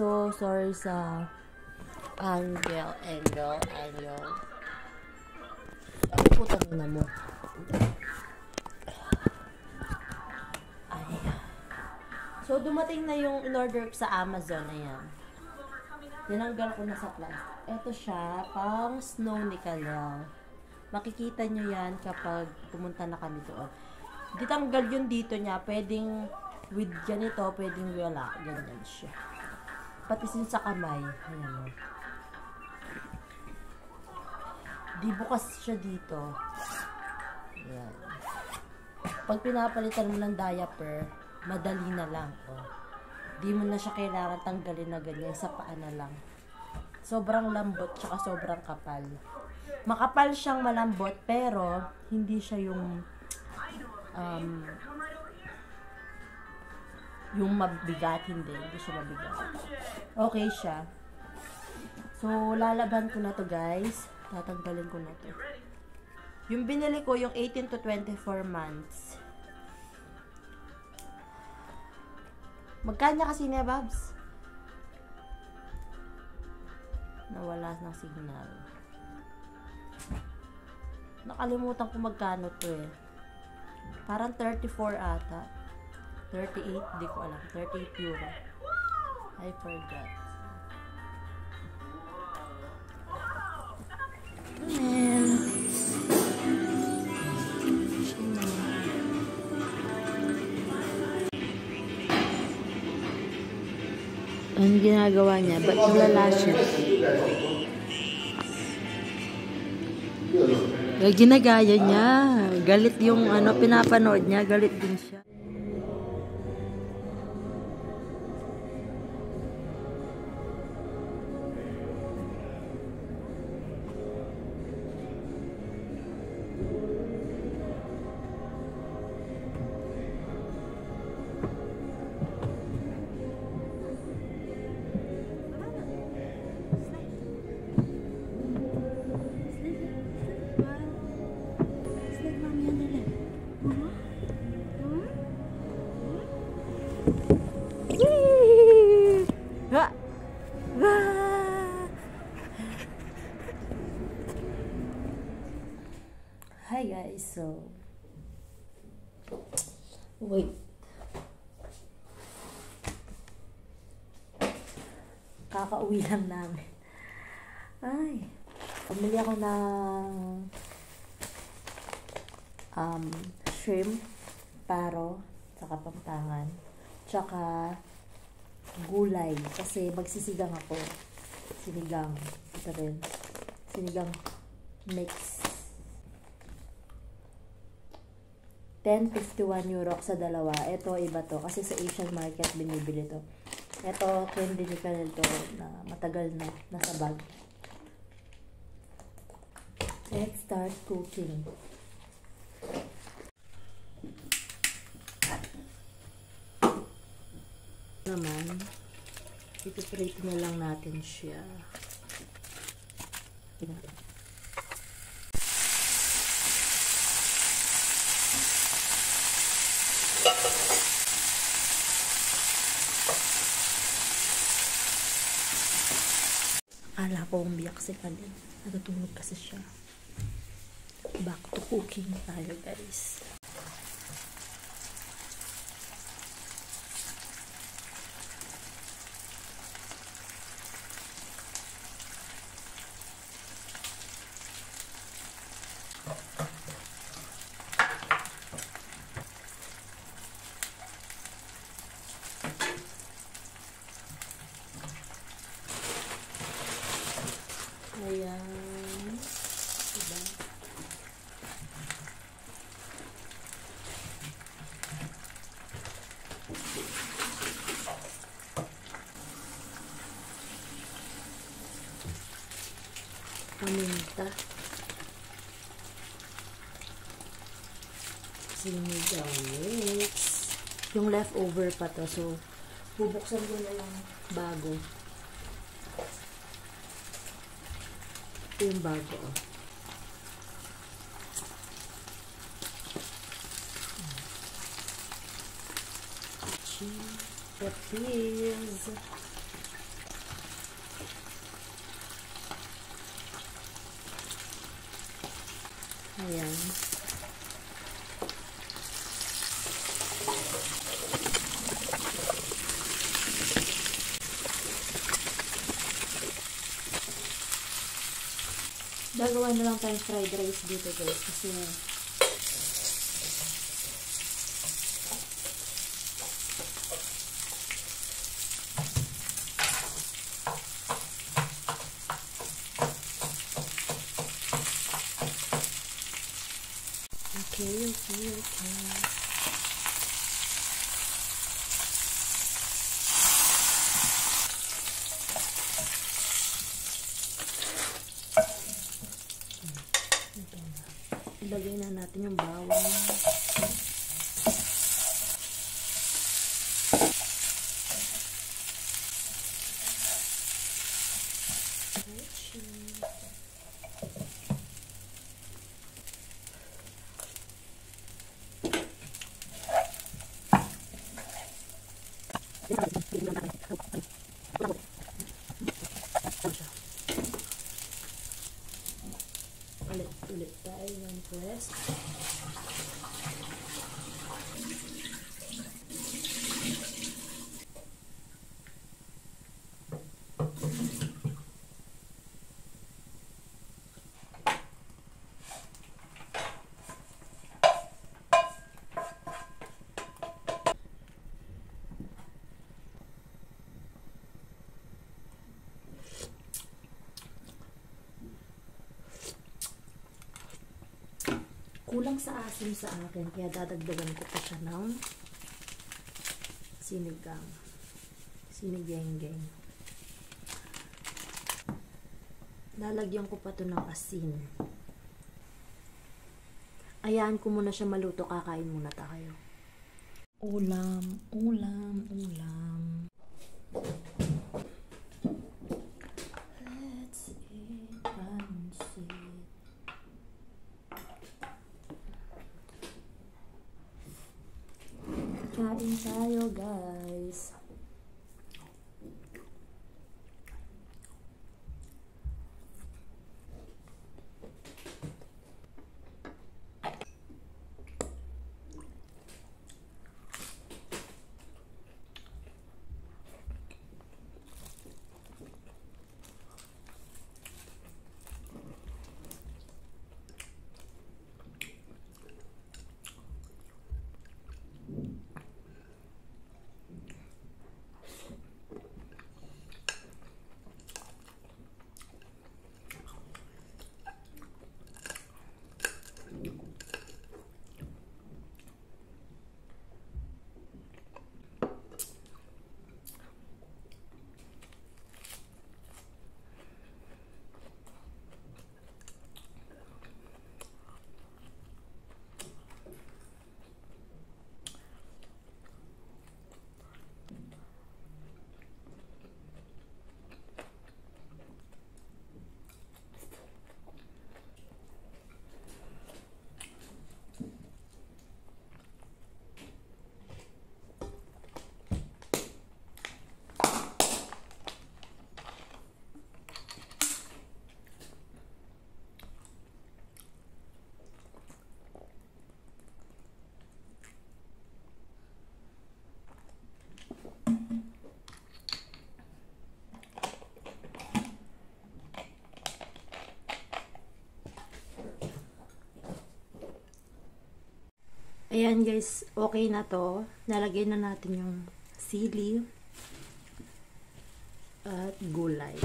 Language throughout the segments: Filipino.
So sorry sa Angel, Angel, Angel. Ano po na mo? Ay. So dumating na yung in-order ko sa Amazon, ayan. Tinanggal ko na sa plastic. Ito siya, pang snow ni Kalel. Makikita nyo yan kapag pumunta na kami doon. Ditanggal yun dito niya, pwedeng with ganito, pwedeng wala. Ganyan siya. Pati sin sa kamay. Ayan o. Di bukas siya dito. Ayan. Pag pinapalitan mo ng diaper, madali na lang. O. Di mo na siya kailangan tanggalin na ganyan. Sa paa na lang. Sobrang lambot, tsaka sobrang kapal. Makapal siyang malambot, pero hindi siya yung um, yung mabigat, hindi. Hindi siya mabigat. Okay siya. So, lalaban ko na to guys. Tatanggalin ko na to. Yung binili ko, yung 18 to 24 months. Magkanya kasi niya, Babs? Nawala ng signal. Nakalimutan ko magkano to eh. Parang 34 ata. 38, di ko alam. 38 euro. I forgot. And, ano ginagawa niya? Ba't? Eh, ginagaya niya. Galit yung ano, pinapanood niya. Galit din siya. Kakauwi lang namin. Ay, pumili ako ng um, shrimp, paro, saka pampangan, tsaka gulay kasi magsisigang ako. Sinigang. Ito rin. Sinigang mix. 10.51 euro sa dalawa. Ito iba to kasi sa Asian market binibili to. Ito candy ni Kanel to na matagal na nasa bag. Let's start cooking. naman, ipiprate na lang natin siya. Akala ko umiyak si Kalin. Natutulog kasi siya. Back to cooking tayo guys. Ayan. Diba? Paminta. Sinigang mix. Yung leftover pa to. So, bubuksan ko na yung bago. tembaga oh. Tira peso. Gagawa na lang tayong fried rice dito guys kasi Okay, okay, okay. Ilagay na natin yung bawang. Ulit, ulit tayo ng press. Kulang sa asim sa akin, kaya dadagdagan ko pa siya ng sinigang. Sinigeng-geng. Lalagyan ko pa to ng asin. Ayaan ko muna siya maluto, kakain muna tayo. Ulam, ulam, ulam. Kain tayo, guys. Ayan guys, okay na to. Nalagay na natin yung sili at gulay.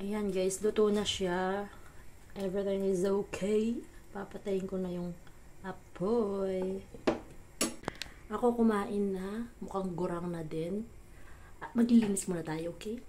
Ayan guys, luto na siya. Everything is okay. Papatayin ko na yung apoy. Ako kumain na. Mukhang gurang na din. Ah, Maglilinis muna tayo, okay?